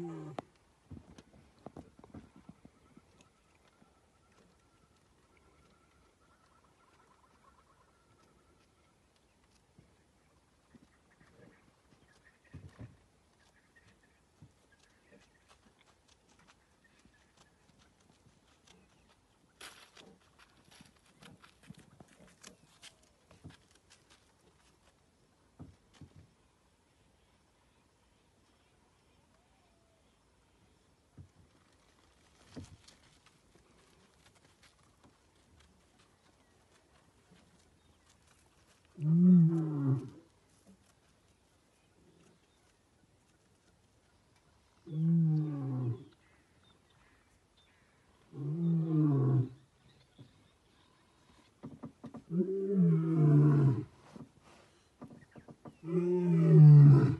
Mm. Mm-hmm.